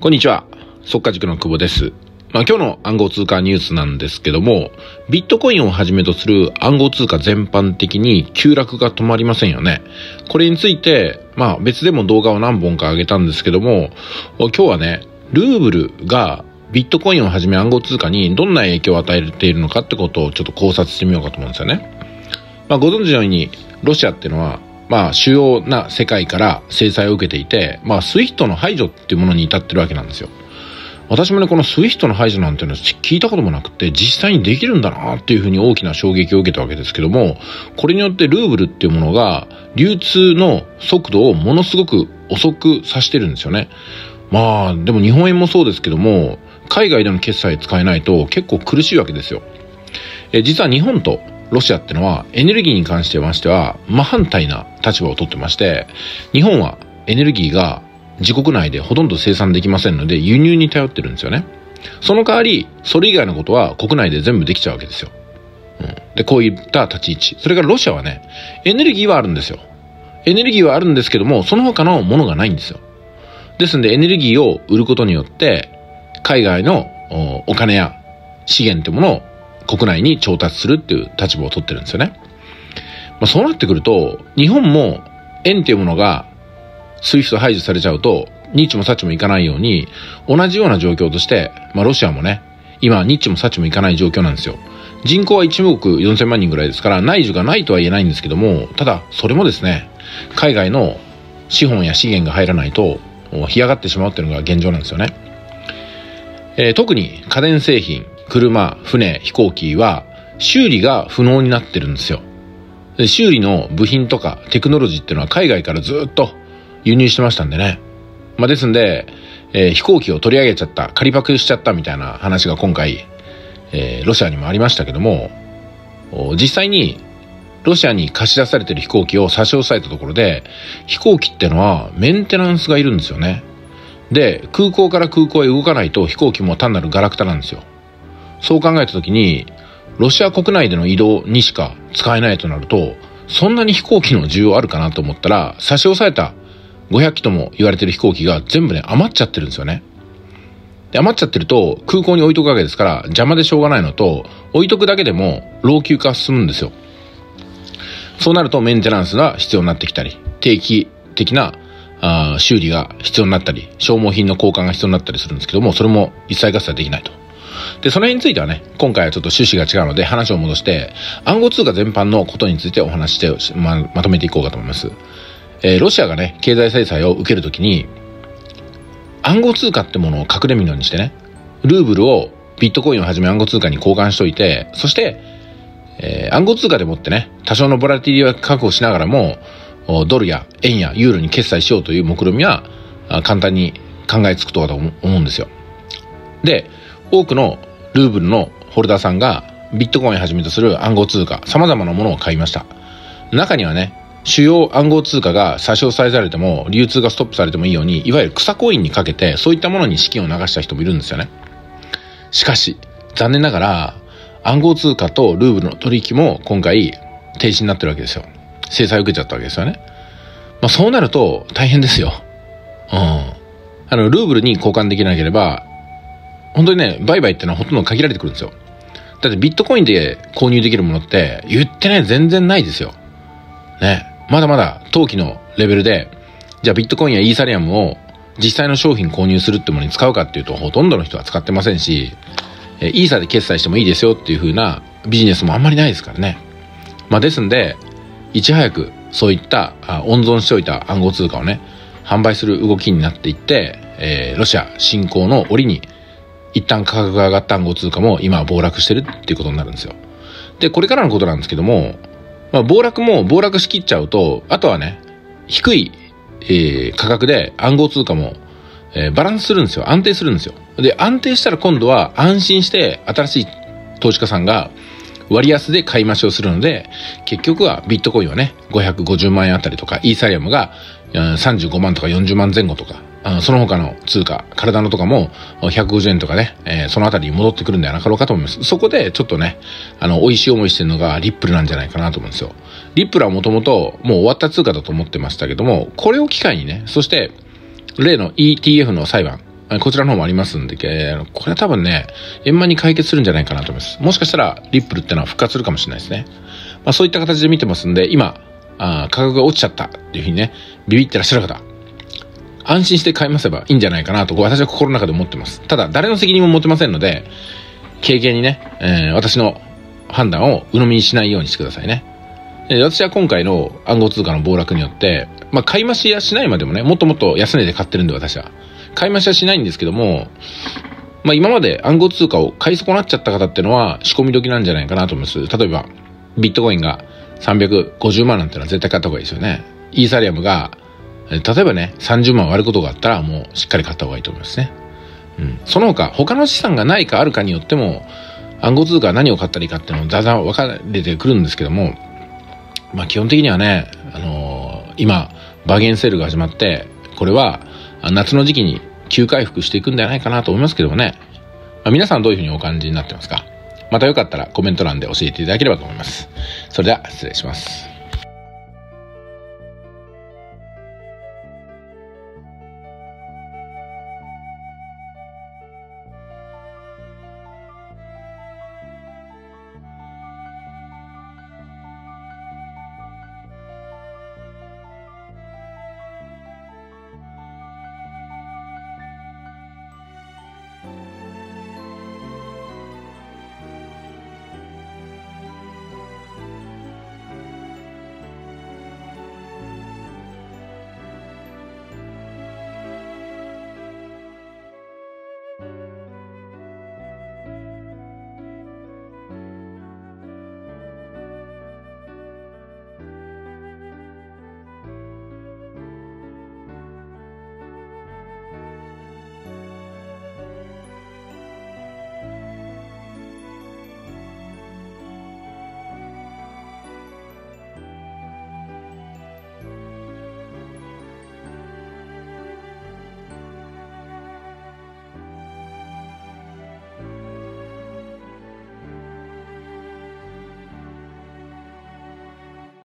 こんにちは。速稼塾の久保です。まあ、今日の暗号通貨ニュースなんですけども、ビットコインをはじめとする暗号通貨全般的に急落が止まりませんよね。これについて、まあ別でも動画を何本か上げたんですけども、今日はね、ルーブルがビットコインをはじめ暗号通貨にどんな影響を与えているのかってことをちょっと考察してみようかと思うんですよね。まあご存知のように、ロシアっていうのはまあ、主要な世界から制裁を受けていて、まあ、スイフトの排除っていうものに至ってるわけなんですよ。私もね、このスイフトの排除なんていうのは聞いたこともなくて、実際にできるんだなっていうふうに大きな衝撃を受けたわけですけども、これによってルーブルっていうものが、流通の速度をものすごく遅くさしてるんですよね。まあ、でも日本円もそうですけども、海外での決済使えないと結構苦しいわけですよ。え実は日本とロシアってのはエネルギーに関してましては真反対な立場をとってまして、日本はエネルギーが自国内でほとんど生産できませんので輸入に頼ってるんですよね。その代わり、それ以外のことは国内で全部できちゃうわけですよ。うん、で、こういった立ち位置。それからロシアはね、エネルギーはあるんですよ。エネルギーはあるんですけども、その他のものがないんですよ。ですんでエネルギーを売ることによって、海外のお金や資源ってものを国内に調達するっていう立場を取ってるんですよね。まあ、そうなってくると、日本も円っていうものがスイフト排除されちゃうと、ニッチもサッチもいかないように、同じような状況として、まあロシアもね、今ニッチもサッチもいかない状況なんですよ。人口は1億4000万人ぐらいですから、内需がないとは言えないんですけども、ただ、それもですね、海外の資本や資源が入らないと、干上がってしまうっていうのが現状なんですよね。えー、特に家電製品、車、船、飛行機は修理が不能になってるんですよ。で修理の部品とかテクノロジーっていうのは海外からずっと輸入してましたんでね。まあ、ですんで、えー、飛行機を取り上げちゃった、仮パクしちゃったみたいな話が今回、えー、ロシアにもありましたけども、実際にロシアに貸し出されてる飛行機を差し押さえたところで、飛行機ってのはメンテナンスがいるんですよね。で、空港から空港へ動かないと飛行機も単なるガラクタなんですよ。そう考えた時に、ロシア国内での移動にしか使えないとなると、そんなに飛行機の需要あるかなと思ったら、差し押さえた500機とも言われてる飛行機が全部ね、余っちゃってるんですよね。で、余っちゃってると空港に置いとくわけですから邪魔でしょうがないのと、置いとくだけでも老朽化進むんですよ。そうなるとメンテナンスが必要になってきたり、定期的なあ修理が必要になったり、消耗品の交換が必要になったりするんですけども、それも一切合切できないと。で、その辺についてはね、今回はちょっと趣旨が違うので話を戻して、暗号通貨全般のことについてお話してま、まとめていこうかと思います。えー、ロシアがね、経済制裁を受けるときに、暗号通貨ってものを隠れ蓑にしてね、ルーブルをビットコインをはじめ暗号通貨に交換しといて、そして、えー、暗号通貨でもってね、多少のボラティリティは確保しながらも、ドルや円やユーロに決済しようという目論みは簡単に考えつくとはと思うんですよ。で、多くのルーブルのホルダーさんがビットコインをはじめとする暗号通貨、様々なものを買いました。中にはね、主要暗号通貨が差し押さえられても、流通がストップされてもいいように、いわゆる草コインにかけて、そういったものに資金を流した人もいるんですよね。しかし、残念ながら、暗号通貨とルーブルの取引も今回停止になってるわけですよ。制裁を受けちゃったわけですよね。まあそうなると大変ですよ。うん。あの、ルーブルに交換できなければ、本当にね、売買ってのはほとんど限られてくるんですよ。だってビットコインで購入できるものって言ってね、全然ないですよ。ね。まだまだ陶器のレベルで、じゃあビットコインやイーサリアムを実際の商品購入するってものに使うかっていうとほとんどの人は使ってませんし、イーサで決済してもいいですよっていう風なビジネスもあんまりないですからね。まあですんで、いち早くそういった温存しておいた暗号通貨をね、販売する動きになっていって、えー、ロシア侵攻の折に一旦価格が上がった暗号通貨も今は暴落してるっていうことになるんですよ。で、これからのことなんですけども、まあ、暴落も暴落しきっちゃうと、あとはね、低い、えー、価格で暗号通貨も、えー、バランスするんですよ。安定するんですよ。で、安定したら今度は安心して新しい投資家さんが割安で買い増しをするので、結局はビットコインはね、550万円あたりとか、イーサリアムが35万とか40万前後とか、その他の通貨、体のとかも150円とかね、えー、そのあたりに戻ってくるんではなかろうかと思います。そこでちょっとね、あの、美味しい思いしてるのがリップルなんじゃないかなと思うんですよ。リップルはもともともう終わった通貨だと思ってましたけども、これを機会にね、そして、例の ETF の裁判、こちらの方もありますんで、これは多分ね、円満に解決するんじゃないかなと思います。もしかしたら、リップルってのは復活するかもしれないですね。まあそういった形で見てますんで、今、あ価格が落ちちゃったっていうふうにね、ビビってらっしゃる方、安心して買いますばいいんじゃないかなと、私は心の中で思ってます。ただ、誰の責任も持てませんので、経験にね、えー、私の判断を鵜呑みにしないようにしてくださいね。私は今回の暗号通貨の暴落によって、まあ、買い増しやしないまでもね、もっともっと安値で買ってるんで私は。買い増しはしないんですけども、まあ、今まで暗号通貨を買い損なっちゃった方っていうのは仕込み時なんじゃないかなと思います。例えば、ビットコインが350万なんてのは絶対買った方がいいですよね。イーサリアムが、例えばね、30万割ることがあったらもうしっかり買った方がいいと思いますね。うん。その他、他の資産がないかあるかによっても、暗号通貨は何を買ったらいいかっていうのもだんだん分かれてくるんですけども、まあ基本的にはね、あのー、今、バーゲンセールが始まって、これは夏の時期に急回復していくんではないかなと思いますけどもね。まあ、皆さんどういうふうにお感じになってますかまたよかったらコメント欄で教えていただければと思います。それでは失礼します。